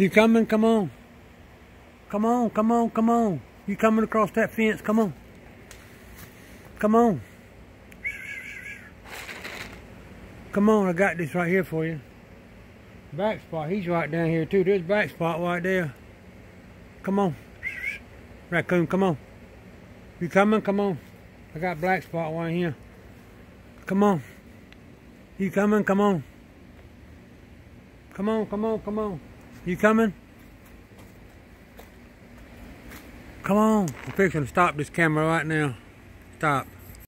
You coming? Come on. Come on, come on, come on. You coming across that fence? Come on. Come on. Come on, I got this right here for you. Blackspot, he's right down here too. There's Blackspot right there. Come on. Raccoon, come on. You coming? Come on. I got black spot right here. Come on. You coming? Come on. Come on, come on, come on. You coming? Come on. I'm fixing to stop this camera right now. Stop.